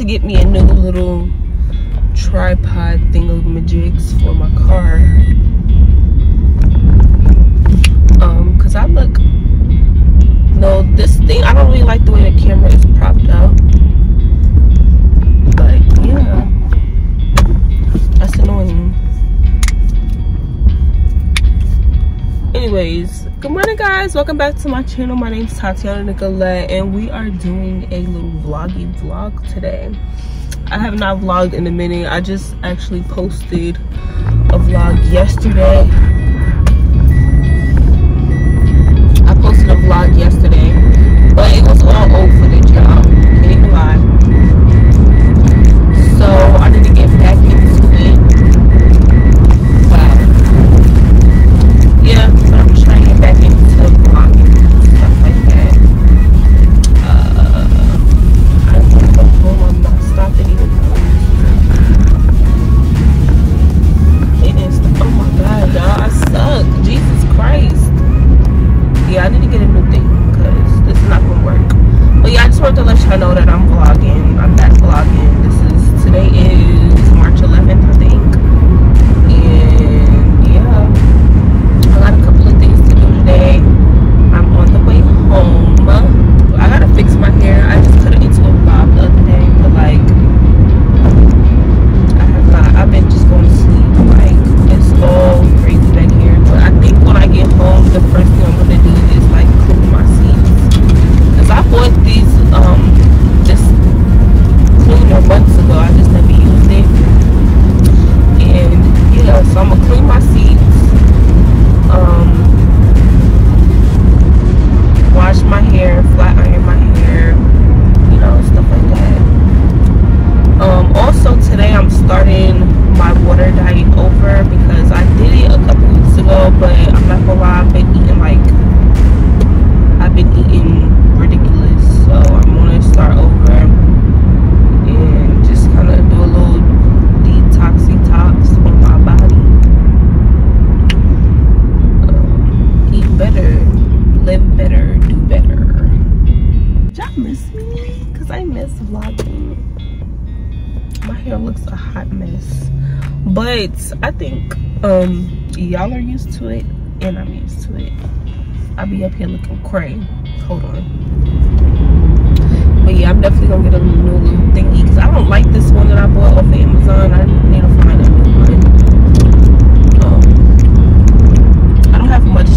to get me another little tripod thingamajigs for my car. Um, cause I look, no, this thing, I don't really like the way the camera is anyways good morning guys. Welcome back to my channel. My name is Tatiana Nicolete and we are doing a little vloggy vlog today. I have not vlogged in a minute. I just actually posted a vlog yesterday. I posted a vlog yesterday but it was all over. this vlogging my hair looks a hot mess. But i think um y'all are used to it and i'm used to it. I'll be up here looking cray. Hold on. But yeah i'm definitely gonna get a new thingy because i don't like this one that i bought off of amazon. I need to find a new one. Um i don't have much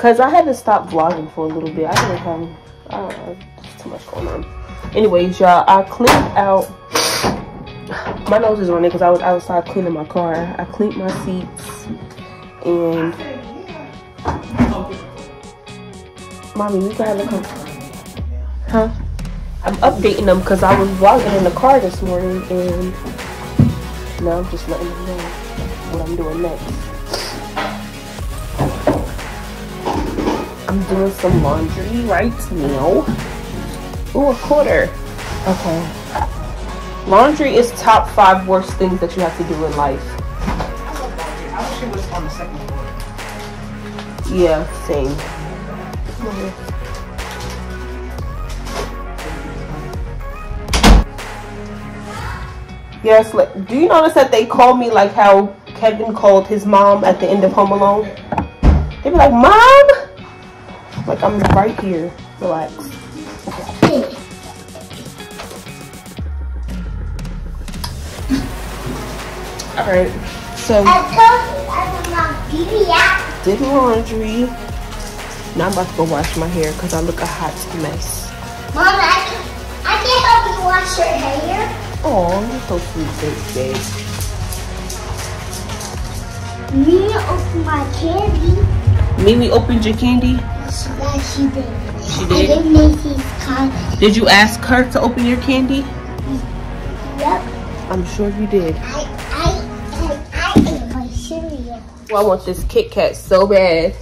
Cause I had to stop vlogging for a little bit. I didn't have, I don't know, too much going on. Anyways, y'all, I cleaned out. My nose is running because I was outside cleaning my car. I cleaned my seats and. Mommy, we gotta come. Huh? I'm updating them because I was vlogging in the car this morning and now I'm just letting them know what I'm doing next. I'm doing some laundry right now. Ooh, a quarter. Okay. Laundry is top five worst things that you have to do in life. I wish it was on the second floor. Yeah, same. Yes, like, do you notice that they call me like how Kevin called his mom at the end of Home Alone? They be like, Mom! Like, I'm right here. Relax. Alright, so did laundry. Now I'm about to go wash my hair because I look a hot mess. Mom, I can, I can help you wash your hair. Oh, you're so sweet, baby. Me open my candy. Mimi opened your candy. Yeah, she did. She I did? gave Macy's card. Did you ask her to open your candy? Yep. I'm sure you did. I, I, and I ate my cereal. Well, I want this Kit Kat so bad,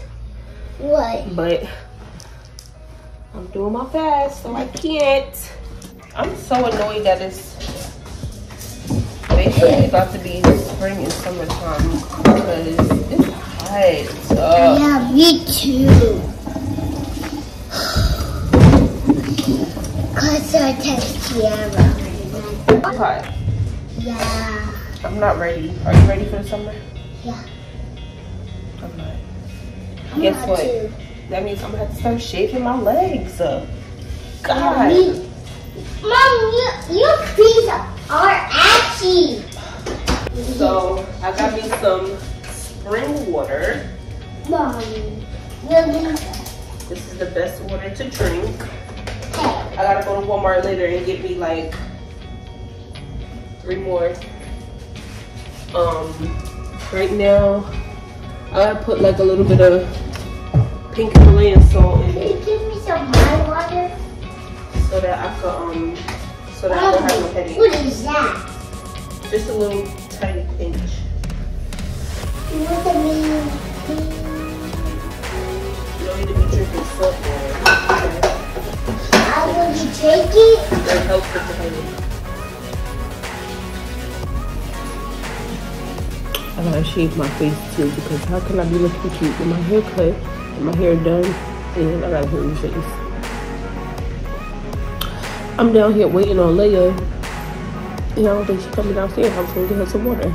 What? but I'm doing my best, so I can't. I'm so annoyed that it's basically about to be spring and summertime because it's hot. Uh, Yeah, me too. Cause I text Tiara. hot. Yeah. I'm not ready. Are you ready for the summer? Yeah. I'm not. I'm Guess not what? too. That means I'm gonna have to start shaving my legs. Up. God. Mom, you, your feet are ashy. So I got me some spring water. Mommy. This is the best water to drink. I gotta go to Walmart later and get me like three more. Um, right now I gotta put like a little bit of pink Himalayan salt in Can you give me some my water? so that I can um so that I don't have no headache. What is that? Just a little tiny pinch. What does it mean? You don't need to be drinking. How will you take it? That helps with the headache. I gotta shave my face too because how can I be looking cute with my hair cut and my hair done and I gotta shave my face. I'm down here waiting on Leia. And I don't think she's coming downstairs. I'm gonna get her some water.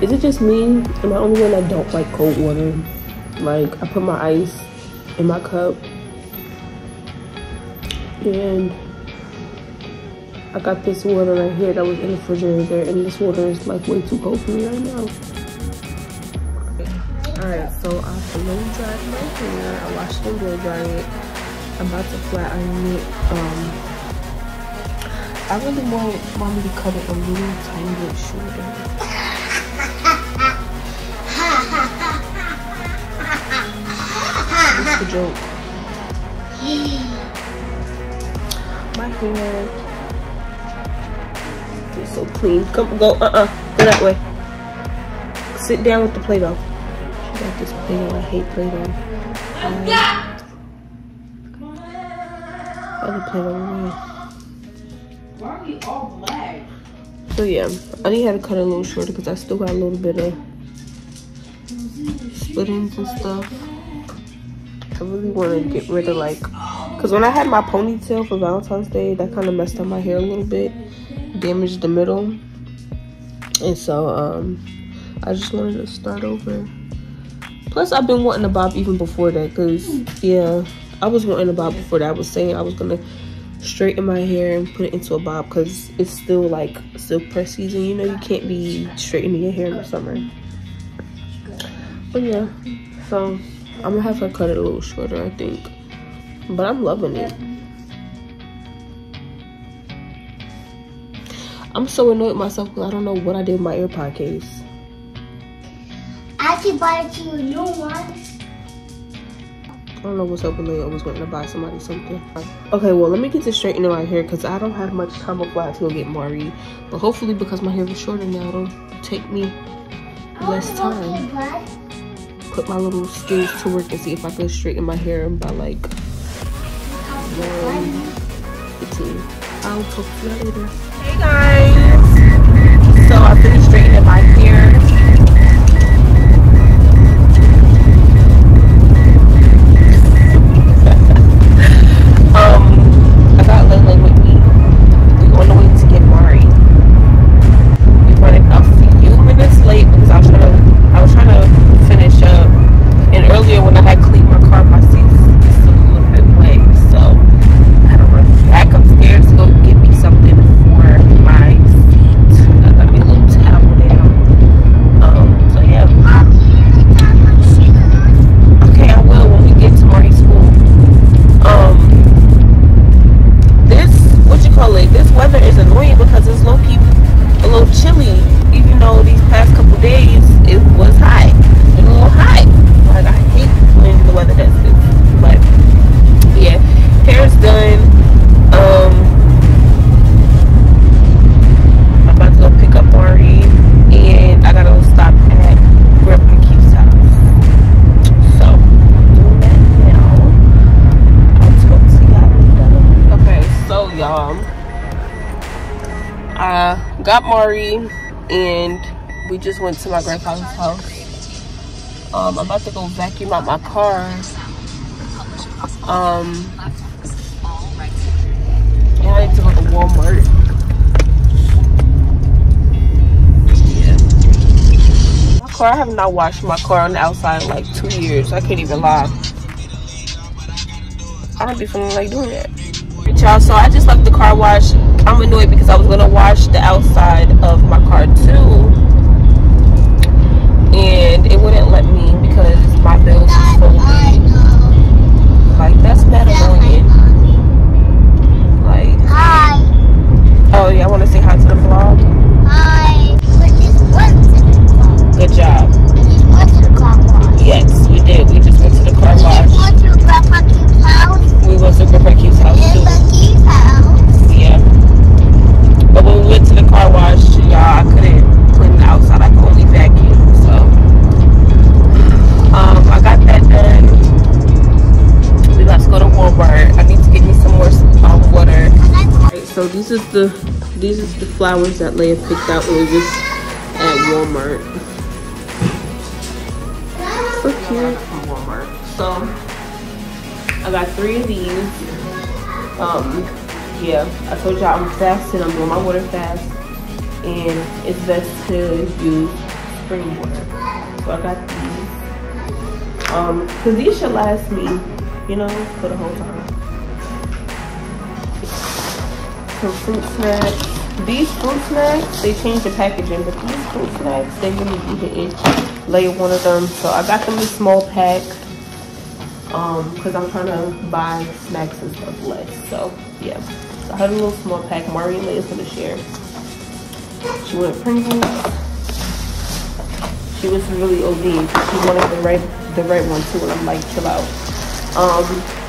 Is it just me? Am I the only one that don't like cold water? Like I put my ice in my cup and I got this water right here that was in the refrigerator and this water is like way too cold for me right now. Alright, so I blow dried my hair. I washed and blow dried it. I'm about to flat iron it. Um, I really want mommy to cut it a little tiny bit shorter. What's the joke? Hair is so clean. Come, go, uh-uh. Go that way. Sit down with the Play-Doh. She got this Play-Doh. I hate Play-Doh. Other Play-Doh. Why are we all black? So yeah, I need to cut it a little shorter because I still got a little bit of splittings and stuff. I really want to get rid of like, because when I had my ponytail for Valentine's Day, that kind of messed up my hair a little bit, damaged the middle. And so um, I just wanted to start over. Plus, I've been wanting a bob even before that because, yeah, I was wanting a bob before that. I was saying I was going to straighten my hair and put it into a bob because it's still like silk press season. You know, you can't be straightening your hair in the summer. But yeah, so I'm gonna have her cut it a little shorter, I think. But I'm loving it. I'm so annoyed myself because I don't know what I did with my AirPod case. I actually bought you a new one. I don't know what's up with Leia. I was going to buy somebody something. Okay, well, let me get this straightened in my hair because I don't have much time before I to go get Mari. But hopefully, because my hair is shorter now, it'll take me oh, less time. Put my little skills to work and see if I can straighten my hair and by like 115. I'll talk to you later. Hey guys. So I finished got Mari, and we just went to my grandfather's house. Um, I'm about to go vacuum out my car. Um, and I need to go to Walmart. My car, I have not washed my car on the outside in like two years. I can't even lie. I don't be feeling like doing that. Y'all, so I just left the car wash. I'm annoyed because I was gonna wash the outside of my car too. And it wouldn't let flowers that Leia picked out when we was at Walmart. So cute from Walmart. So I got three of these. Um, yeah, I told y'all I'm fasting. I'm doing my water fast, and it's best to use spring water. So I got these. Um, cause these should last me, you know, for the whole time. Some fruit snacks. These fruit snacks, they changed the packaging, but these fruit snacks, they really be hitting. Layer one of them, so I got them in small pack um because i'm trying to buy snacks and stuff less. So yeah. So i had a little small pack. Mari and Leia's gonna share. She wanted pringles. She was really od she wanted the right the right one too and i'm like chill out. Um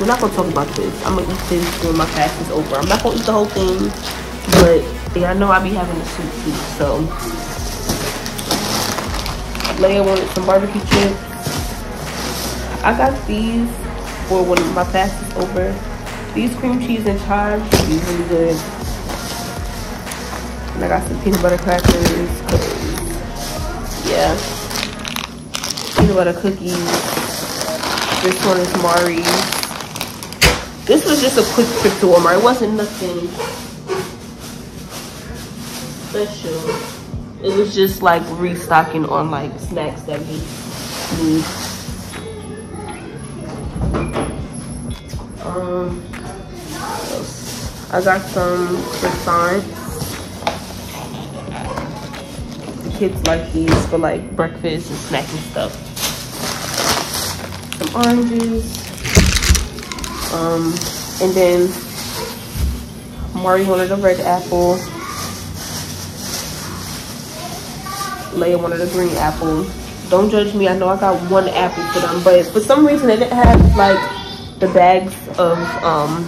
we're not gonna talk about this i'm gonna eat this when my fast is over i'm not gonna eat the whole thing but yeah i know I'll be having a sweet tooth so Leia wanted some barbecue chips I got these for when my fast is over. These cream cheese and chives should be really good. And I got some peanut butter crackers, yeah. Peanut butter cookies. This one is Mari's. This was just a quick trip to Walmart. It wasn't nothing special. It was just like restocking on like snacks that we need. Um. I got some croissants. The kids like these for like breakfast and snacking stuff. some oranges. Um, and then Mari wanted a red apple. Leia wanted a green apple. Don't judge me. I know I got one apple for them, but for some reason they didn't have like the bags of um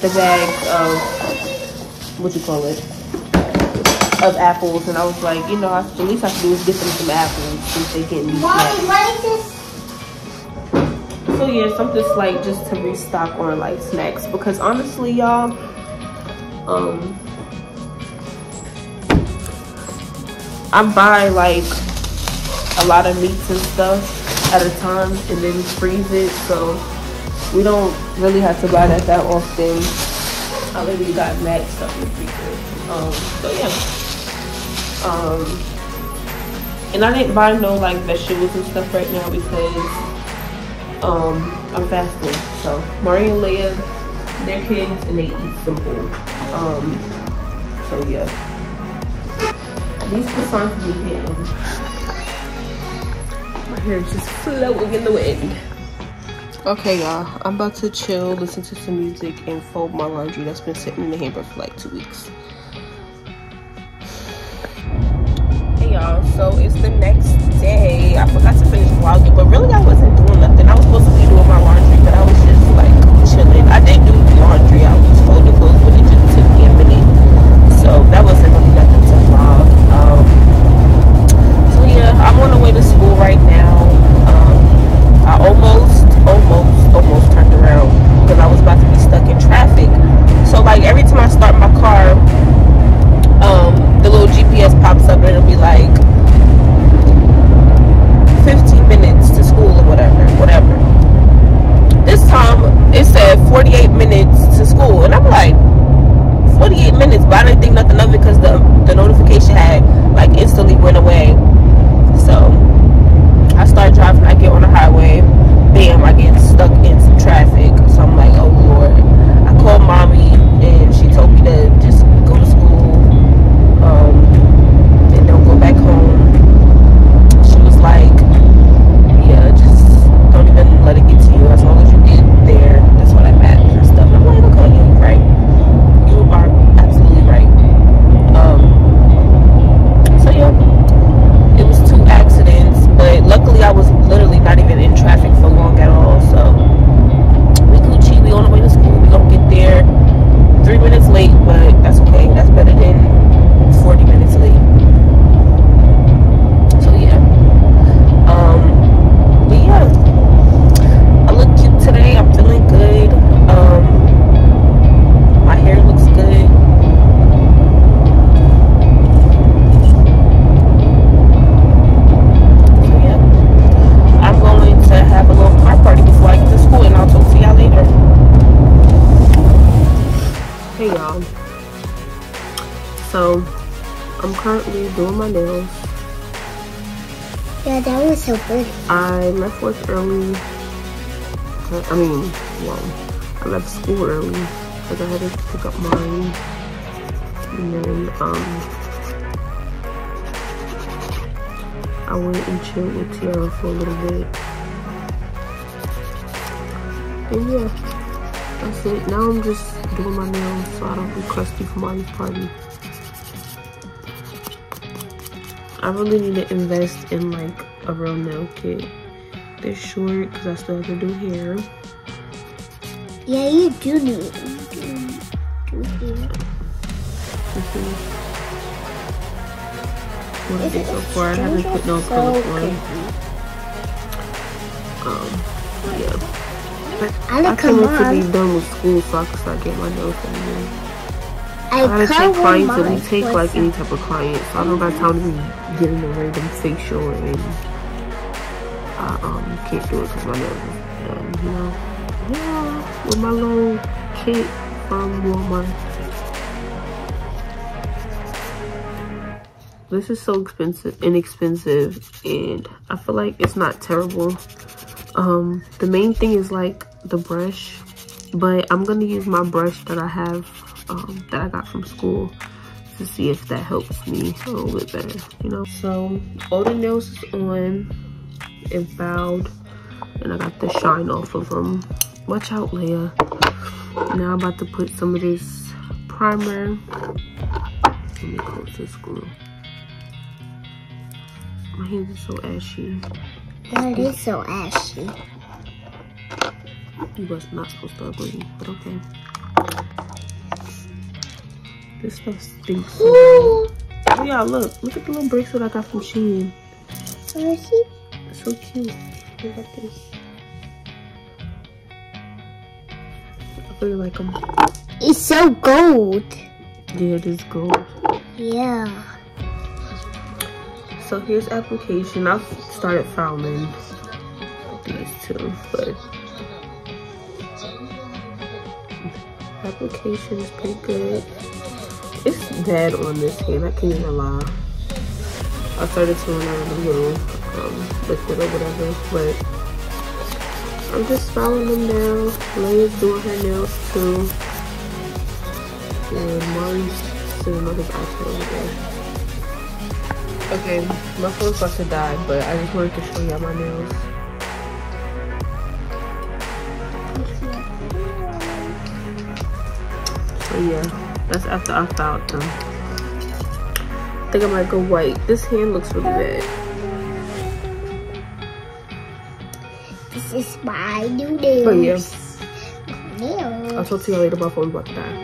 the bags of what you call it of apples, and I was like, you know, I, the least I can do is get them some apples since they can't be Mommy, what is this? So yeah, something like just to restock on like snacks because honestly, y'all, um, I buy like a lot of meats and stuff at a time and then freeze it, so we don't really have to buy that that often. I literally got mad stuff in the. Um, so yeah. Um, and I didn't buy no like vegetables and stuff right now because um, I'm fasting. So Mari and Leia, they're kids and they eat simple. Um, so yeah. These croissants be hitting. My hair is just flowing in the wind. Okay, y'all. I'm about to chill, listen to some music, and fold my laundry that's been sitting in the hamper for like two weeks. Hey, y'all. So it's the next day. I forgot to finish vlogging, but really I wasn't doing nothing. I was supposed to be doing my laundry, but I was just like chilling. I did do the laundry. I was folding clothes, but it just took me a minute. So that wasn't really nothing to vlog. Um, so yeah, I'm on the way to so pretty. I left work early. I mean, well, I left school early because I had to pick up mine. And then, um, I went and chilled with Tiara for a little bit. And yeah, that's it. Now I'm just doing my nails so I don't be crusty for Marty's party. I really need to invest in like a real nail kit. They're short because I still have to do hair. Yeah, you do need to do. Mhm. What I did so far, I haven't put no so acrylic on. Um, yeah. But I I can't wait to be done with school so I can start getting my nails done. I I gotta take clients and we take like any type of client, so I don't got time to be getting a random facial and I um can't do it because done, you know. Yeah, with my little kit from Walmart. This is so expensive, inexpensive, and I feel like it's not terrible. Um, the main thing is like the brush, but I'm gonna use my brush that I have, um, that I got from school to see if that helps me a little bit better, you know? So, all the nails is on and filed. and I got the shine off of them. Watch out, Leia. Now I'm about to put some of this primer. Let me close this glue. My hands are so ashy. It is so ashy. You was not supposed to agree, but okay. This stuff stinks. So oh yeah, look. Look at the little bracelet I got from Shein. Let me see. It's so cute. Look at this. I really like them. It's so gold. Yeah, it is gold. Yeah. So here's application. I've started filing these two, but application is pretty good. It's bad on this hand, I can't even lie. I started to run out of the little um, liquid or whatever, but I'm just filing them down. Leia's doing her nails too. And sitting on his iPad over there. Okay, my phone's about to die, but I just wanted to show y'all my nails. So yeah, that's after I filed them. I think I might go white. This hand looks really bad. Is my new. But yeah, Nails. I'll talk to y'all later. My phone's about to die.